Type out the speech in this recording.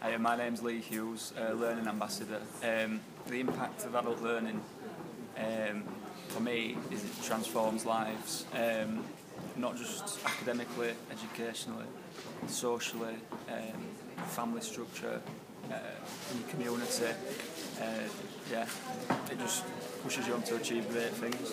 Hi, my name's Lee Hughes, uh, Learning Ambassador. Um, the impact of adult learning um, for me is it transforms lives, um, not just academically, educationally, socially, um, family structure, uh, in your community. Uh, yeah, it just pushes you on to achieve great things.